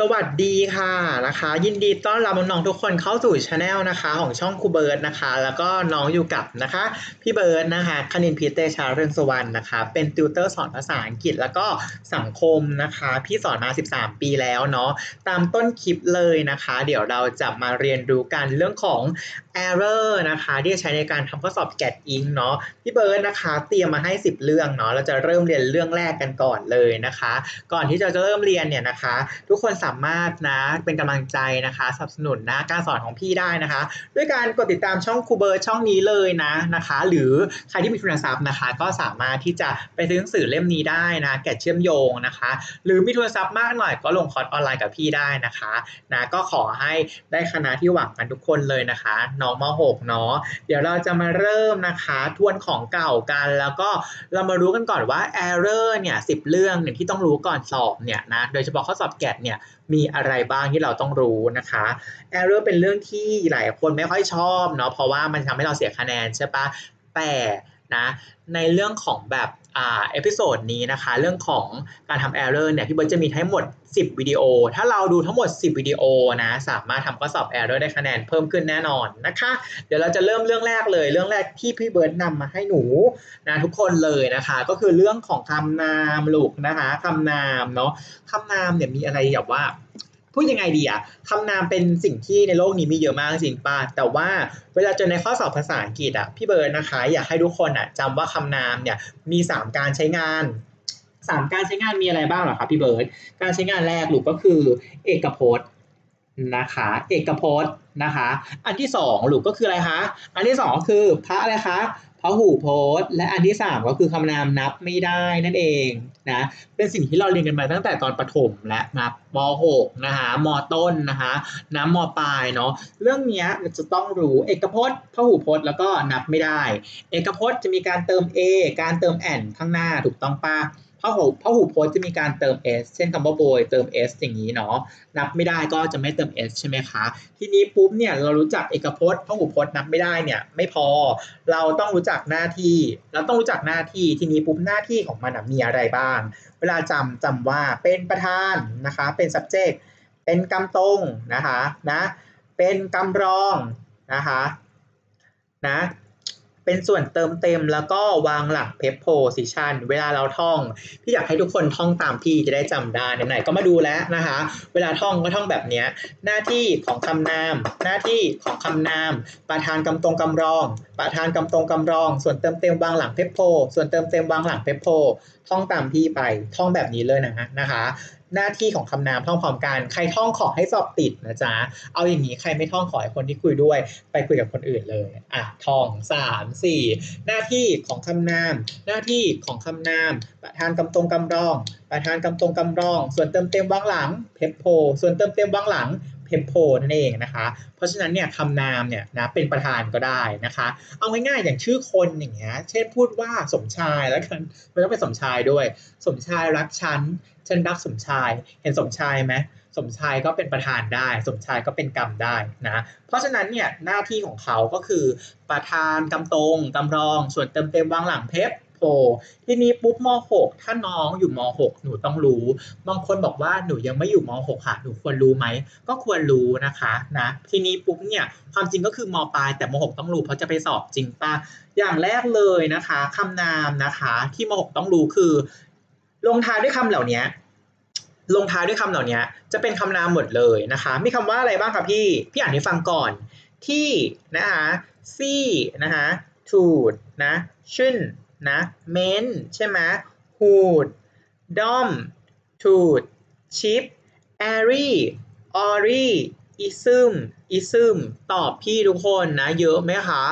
สวัสดีค่ะนะคะ ยินดีต้อนรับน้องๆทุกคนเข้าสู่ channel นะคะ ของช่องครูเบิร์ดนะคะ แล้วก็น้องอยู่กับนะคะ พี่เบิร์ดนะคะคณินพีเตชาเรืองสวรรณนะคะ เป็นติวเตอร์สอนภาษาอังกฤษแล้วก็สังคมนะคะ พี่สอนมา 13 ปีแล้วเนาะตามต้นคลิปเลยนะคะ เดี๋ยวเราจะมาเรียนรู้กันเรื่องของ error นะคะ ที่จะใช้ในการทำข้อสอบ GAT Eng เนาะพี่เบิร์ดนะคะ เตรียมมาให้ 10 เรื่องเนาะเราจะเริ่มเรียนเรื่องแรกกันก่อนเลยนะคะ ก่อนที่จะเริ่มเรียนเนี่ยนะคะ ทุกคนสามารถนะเป็นกำลังใจนะคะสนับสนุนนะการสอนของพี่ได้นะคะ ด้วยการกดติดตามช่องครูเบิร์ดช่องนี้เลยนะนะคะ หรือใครที่มีทุนทรัพย์นะคะ ก็สามารถที่จะไปซื้อหนังสือเล่มนี้ได้นะ GAT เชื่อมโยงนะคะ หรือมีทุนทรัพย์มากหน่อยก็ลงคอร์สออนไลน์กับพี่ได้นะคะนะก็ขอให้ได้คณะที่หวังกันทุกคนเลยนะคะน้องม .6 เนาะเดี๋ยวเราจะมาเริ่มนะคะทวนของเก่ากัน แล้วก็เรามารู้กันก่อนว่า error เนี่ยสิบเรื่องเนี่ยที่ต้องรู้ก่อนสอบเนี่ยนะโดยเฉพาะข้อสอบ GAT เนี่ยมีอะไรบ้างที่เราต้องรู้นะคะ error เป็นเรื่องที่หลายคนไม่ค่อยชอบเนาะเพราะว่ามันทำให้เราเสียคะแนนใช่ปะแต่ นะในเรื่องของแบบอ่า episode นี้นะคะ เรื่องของการทำ error เนี่ยพี่เบิร์ดจะมีทั้งหมด 10 วิดีโอ ถ้าเราดูทั้งหมด 10 วิดีโอนะสามารถทำข้อสอบ error ได้คะแนนเพิ่มขึ้นแน่นอนนะคะ เดี๋ยวเราจะเริ่มเรื่องแรกเลย เรื่องแรกที่พี่เบิร์ตนำมาให้หนูนะทุกคนเลยนะคะ ก็คือเรื่องของคำนามลูกนะคะคำนามเนาะคำนามเนี่ยมีอะไรแบบว่า พูดยังไงดีอะคำนามเป็นสิ่งที่ในโลกนี้มีเยอะมากจริงป่ะแต่ว่าเวลาเจอในข้อสอบภาษาอังกฤษอะพี่เบิร์ดนะคะ อยากให้ทุกคนอะจำว่าคำนามเนี่ยมี 3 การใช้งาน3การใช้งานมีอะไรบ้างเหรอครับพี่เบิร์ดการใช้งานแรกลูกก็คือ เอกพจน์นะคะ เอกพจน์นะคะ อันที่2ลูกก็คืออะไรคะ อันที่2คือพระอะไรคะ พระหูโพจน์และอันที่ 3 ก็คือคำนามนับไม่ได้นั่นเองนะเป็นสิ่งที่เราเรียนกันมาตั้งแต่ตอนประถมและนะม .6 นะคะมต้นนะคะน้ำมปลายเนาะเรื่องนี้เราจะต้องรู้เอกพจน์พหูพจน์แล้วก็นับไม่ได้ เอกพจน์จะมีการเติม a การเติม n ข้างหน้าถูกต้องปะ พหูพหูพจน์จะมีการเติม s เช่นคำว่าโบยเติม s อย่างนี้เนาะนับไม่ได้ก็จะไม่เติม s ใช่ไหมคะ ทีนี้ปุ๊บเนี่ยเรารู้จักเอกพจน์พหูพจน์นับไม่ได้เนี่ยไม่พอ เราต้องรู้จักหน้าที่ เราต้องรู้จักหน้าที่ทีนี้ปุ๊บหน้าที่ของมันมีอะไรบ้าง เวลาจำจำว่าเป็นประธานนะคะเป็น subject เป็นกำตรงนะคะนะเป็นกำรองนะคะนะ เป็นส่วนเติมเต็มแล้วก็วางหลักเพปโพซิชันเวลาเราท่อง พี่อยากให้ทุกคนท่องตามพี่จะได้จำได้ไหนๆก็มาดูแล้วนะคะ เวลาท่องก็ท่องแบบนี้หน้าที่ของคำนาม หน้าที่ของคำนาม ประธานกำตรงกำรอง ประธานกำตรงกำรอง ส่วนเติมเต็มวางหลังเพปโพส่วนเติมเต็มวางหลังเพปโพ ท่องตามพี่ไปท่องแบบนี้เลยนะฮะนะคะ หน้าที่ของคำนามท่องพร้อมกันใครท่องขอให้สอบติดนะจ๊ะเอาอย่างนี้ใครไม่ท่องขอให้คนที่คุยด้วย ไปคุยกับคนอื่นเลยอะท่องสามสี่หน้าที่ของคำนาม หน้าที่ของคำนาม ประธานกำตรงกำรอง ประธานกำตรงกำรอง ส่วนเติมเต็มว่างหลังเพปโพส่วนเติมเต็มว่างหลัง เพมโพนั่นเองนะคะ เพราะฉะนั้นเนี่ยคำนามเนี่ยนะเป็นประธานก็ได้นะคะ เอาง่ายๆอย่างชื่อคนอย่างเงี้ยเช่นพูดว่าสมชายแล้วกันไม่ต้องเป็นสมชายด้วย สมชายรักฉันฉันรักสมชาย เห็นสมชายไหมสมชายก็เป็นประธานได้ สมชายก็เป็นกรรมได้นะ เพราะฉะนั้นเนี่ยหน้าที่ของเขาก็คือประธานกำตรงกำรอง ส่วนเติมเต็มวางหลังเพป โพทีนี้ปุ๊บม .6 ถ้าน้องอยู่ม .6 หนูต้องรู้ บางคนบอกว่าหนูยังไม่อยู่ม .6 ค่ะ หนูควรรู้ไหม ก็ควรรู้นะคะนะทีนี้ปุ๊บเนี่ยความจริงก็คือมปลายแต่ม .6 ต้องรู้เพราะจะไปสอบจริงป่ะอย่างแรกเลยนะคะคำนามนะคะ ที่ม .6 ต้องรู้คือ ลงท้ายด้วยคำเหล่านี้ลงท้ายด้วยคำเหล่านี้จะเป็นคำนามหมดเลยนะคะ มีคำว่าอะไรบ้างคะพี่ พี่อ่านให้ฟังก่อน ty นะคะ cy นะคะ tude นะ tion นะ ment ใช่ไหม hood dom tude ship ary ory ism ism ตอบพี่ทุกคนนะ เยอะไหมคะ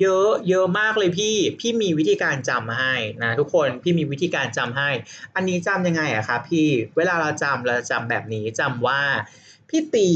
เยอะเยอะมากเลยพี่ พี่มีวิธีการจำให้นะทุกคน พี่มีวิธีการจำให้ อันนี้จำยังไงอะคะพี่ เวลาเราจำเราจำแบบนี้จำว่าพี่ตี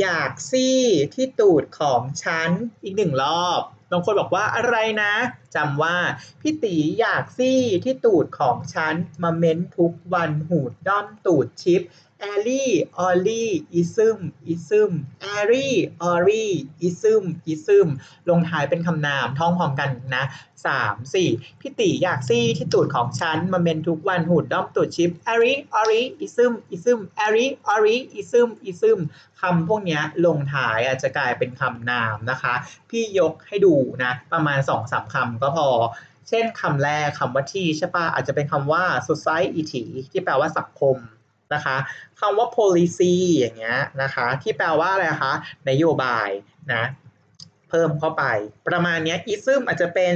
อยากซี่ที่ตูดของฉันอีกหนึ่งรอบ บางคนบอกว่าอะไรนะจำว่าพี่ตีอยากซี่ที่ตูดของฉันมาเม้นทุกวัน hood dom tude ship ary ory ism ism ary ory ism ismลงท้ายเป็นคำนามท่องพร้อมกันนะสามสี่พี่ตีอยากซี่ที่ตูดของฉัน มาเม้นทุกวัน hood dom tude ship ary ory ism ism ary ory ism ism คำพวกนี้ลงท้ายอาจจะกลายเป็นคำนามนะคะ พี่ยกให้ดูนะ ประมาณสองสามคำก็พอเช่นคำแรกคำว่า ty ใช่ปะอาจจะเป็นคำว่า society ที่แปลว่าสังคม นะคะคำว่า policy อย่างเงี้ยนะคะที่แปลว่าอะไรคะนโยบายนะเพิ่มเข้าไป ประมาณนี้ ism อาจจะเป็น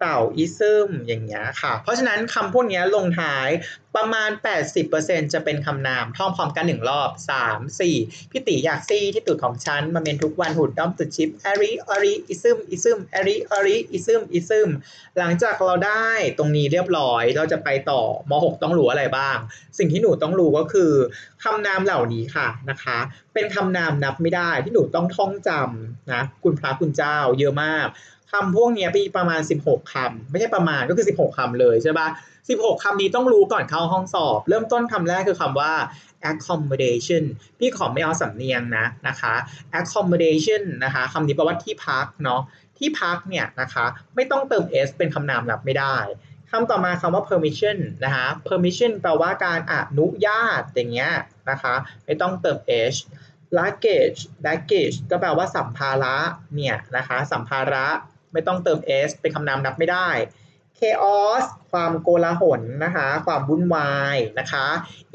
เต่า ism อย่างเงี้ยค่ะ เพราะฉะนั้นคำพวกนี้ลงท้ายประมาณ 80%จะเป็นคำนาม ท่องพร้อมกันหนึ่งรอบ 3 4 พี่ตีอยากซี่ที่ตุดของฉัน มาเมนทุกวันหุดด้อมตุดชิปอริอริอิซึมอิซึมอริอริอิซึมอิซึมหลังจากเราได้ตรงนี้เรียบร้อย เราจะไปต่อม .6 ต้องรู้อะไรบ้าง สิ่งที่หนูต้องรู้ก็คือคำนามเหล่านี้ค่ะนะคะ เป็นคำนามนับไม่ได้ที่หนูต้องท่องจำนะคุณพระคุณเจ้าเยอะมาก คำพวกนี้มีประมาณ 16คำไม่ใช่ประมาณก็คือ 16คำเลยใช่ปะ16คำนี้ต้องรู้ก่อนเข้าห้องสอบ เริ่มต้นคำแรกคือคำว่า accommodation พี่ขอไม่เอาสำเนียงนะนะคะ accommodation นะคะคำนี้แปลว่าที่พักเนาะที่พักเนี่ยนะคะ ไม่ต้องเติม s เป็นคำนามนับไม่ได้คำต่อมาคำว่า permission นะคะ permission แปลว่าการอนุญาตอย่างเงี้ยนะคะ ไม่ต้องเติม h luggage baggage ก็แปลว่าสัมภาระเนี่ยนะคะ สัมภาระ ไม่ต้องเติม s เป็นคำนามนับไม่ได้ chaos ความโกลาหลนะคะ ความวุ่นวายนะคะ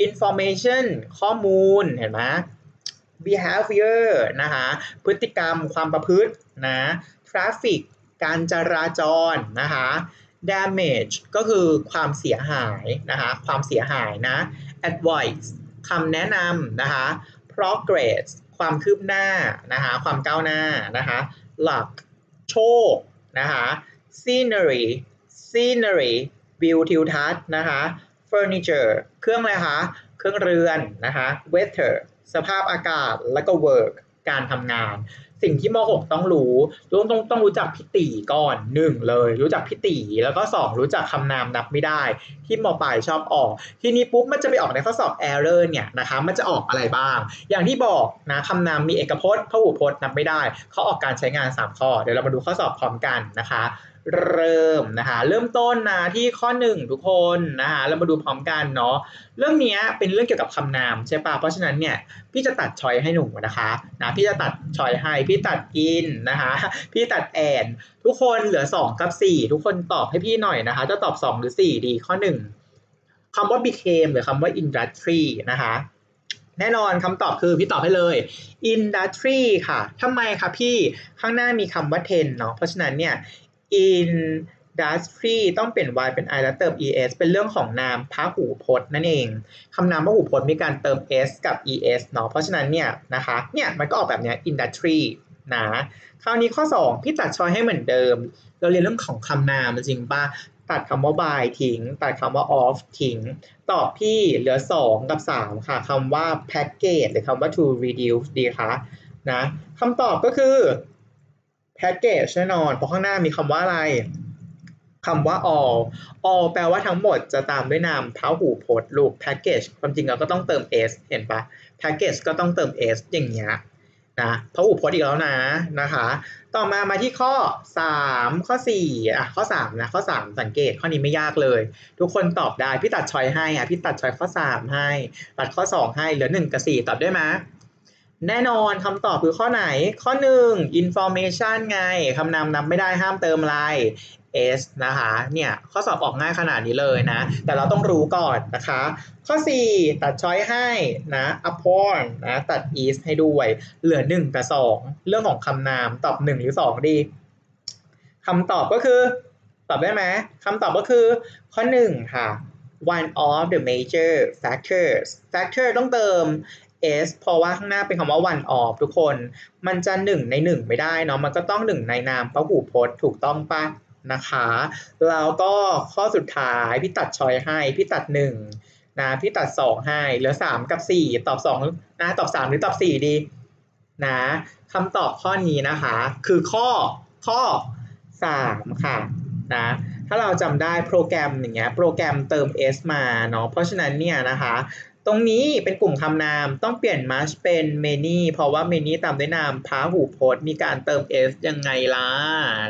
information ข้อมูลเห็นไหม behavior นะคะพฤติกรรมความประพฤตินะ traffic การจราจรนะคะ damage ก็คือความเสียหายนะคะ ความเสียหายนะ advice คำแนะนำนะคะ progress ความคืบหน้านะคะ ความก้าวหน้านะคะ luck โชค นะคะ scenery scenery วิวทิวทัศน์นะคะ furniture เครื่องอะไรคะ เครื่องเรือนนะคะ weather สภาพอากาศ แล้วก็ work การทำงาน สิ่งที่ม .6 ต้องรู้ต้องต้องต้องรู้จักพิตีก่อนหนึ่งเลย รู้จักพิตีแล้วก็สองรู้จักคำนามนับไม่ได้ ที่มปลายชอบออก ทีนี้ปุ๊บมันจะไปออกในข้อสอบ error เนี่ยนะคะมันจะออกอะไรบ้าง อย่างที่บอกนะคำนามมีเอกพจน์พหูพจน์นับไม่ได้เขาออกการใช้งาน 3 ข้อ เดี๋ยวเรามาดูข้อสอบพร้อมกันนะคะ เริ่มนะคะเริ่มต้นนะที่ข้อ 1 ทุกคนนะคะเรามาดูพร้อมกันเนาะเรื่องนี้เป็นเรื่องเกี่ยวกับคำนามใช่ปะเพราะฉะนั้นเนี่ยพี่จะตัดชอยให้หนูนะคะนะพี่จะตัดชอยให้พี่ตัดอินนะคะพี่ตัดแอนทุกคนเหลือ 2 กับ 4 ทุกคนตอบให้พี่หน่อยนะคะจะตอบ 2 หรือ 4 ดีข้อ 1คำว่า became หรือคำว่า industry นะคะแน่นอนคำตอบคือพี่ตอบให้เลย industry ค่ะทำไมคะพี่ข้างหน้ามีคำว่า ten เนาะเพราะฉะนั้นเนี่ย industry ต้องเปลี่ยน y เป็น i แล้วเติม es เป็นเรื่องของนามพหูพจน์นั่นเองคำนามพหูพจน์มีการเติม s กับ es เนาะเพราะฉะนั้นเนี่ยนะคะเนี่ยมันก็ออกแบบเนี้ย industry นะคราวนี้ข้อ 2 พี่ตัดชอยให้เหมือนเดิม เราเรียนเรื่องของคำนามจริงป่ะตัดคำว่า by ทิ้ง ตัดคำว่า off ทิ้ง ตอบพี่เหลือ 2 กับ 3 ค่ะคำว่า package หรือคำว่า to reduce ดีคะนะคำตอบก็คือ package แน่นอน เพราะข้างหน้ามีคำว่าอะไรคำว่า all all แปลว่าทั้งหมดจะตามด้วยนามพหูพจน์ลูก package ความจริงเราก็ต้องเติม s เห็นปะ package ก็ต้องเติม s อย่างเงี้ยนะพหูพจน์อีกแล้วนะนะคะ ต่อมามาที่ข้อ 3 ข้อ4อะข้อ3นะข้อ 3 สังเกตข้อนี้ไม่ยากเลย ทุกคนตอบได้พี่ตัดชอยให้อะพี่ตัดชอยข้อ 3 ให้ ตัดข้อ 2 ให้เหลือ 1 กับ 4 ตอบได้ไหม แน่นอนคำตอบคือข้อไหน ข้อ 1 information ไงคำนำนำไม่ได้ห้ามเติมอะไร s นะคะเนี่ยข้อสอบออกง่ายขนาดนี้เลยนะ แต่เราต้องรู้ก่อนนะคะ ข้อ 4 ตัดช้อยให้นะ upon นะตัด is ให้ด้วย เหลือ 1 กับ 2 เรื่องของคำนามตอบ 1 หรือ 2 ดีคำตอบก็คือ ตอบได้ไหมคำตอบก็คือ ข้อ 1 ค่ะ one of the major factors factor ต้องเติม s เพราะว่าข้างหน้าเป็นคำว่า one of ทุกคน มันจะ1ใน1ไม่ได้เนาะ มันก็ต้อง1ในนามพหูพจน์ถูกต้องปะนะคะ แล้วก็ข้อสุดท้ายพี่ตัดชอยให้ พี่ตัด1นะ พี่ตัด2ให้เหลือ3กับ4ตอบ2นะ ตอบ3หรือตอบ4ดีนะคำตอบข้อนี้นะคะ คือข้อข้อ3ค่ะนะถ้าเราจำได้โปรแกรมอย่างเงี้ยโปรแกรมเติม s มาเนาะเพราะฉะนั้นเนี่ยนะคะ ตรงนี้เป็นกลุ่มคำนามต้องเปลี่ยน much เป็น many เพราะว่า many ตามด้วยนามพาหูพจน์มีการเติม s ยังไงล่ะ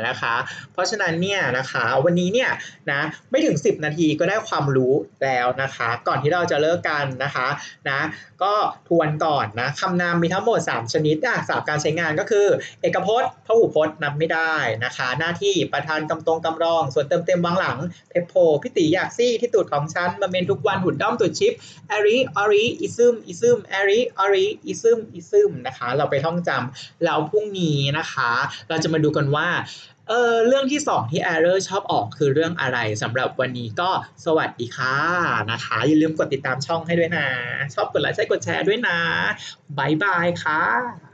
นะคะ เพราะฉะนั้นเนี่ยนะคะวันนี้เนี่ยนะไม่ถึง 10 นาทีก็ได้ความรู้แล้วนะคะ ก่อนที่เราจะเลิกกันนะคะนะก็ทวนก่อนนะคำนามมีทั้งหมด 3 ชนิดอะสามการใช้งานก็คือ เอกพจน์พหูพจน์นับไม่ได้นะคะ หน้าที่ประธานกำตรงกำรอง ส่วนเติมเต็มวางหลังเพปโพพิติอยากซี่ที่ตูดของฉันมาเมนทุกวันหุ่นด้อมตูดชิปแอริอริอิซึมอิซึมแอริอริอิซึมอิซึมนะคะ เราไปท่องจำแล้วพรุ่งนี้นะคะ เราจะมาดูกันว่าเออเรื่องที่ 2 ที่ Error ชอบออกคือเรื่องอะไรสำหรับวันนี้ก็สวัสดีค่ะนะคะ อย่าลืมกดติดตามช่องให้ด้วยนะ ชอบกดไลค์ใช้กดแชร์ด้วยนะบายบายค่ะ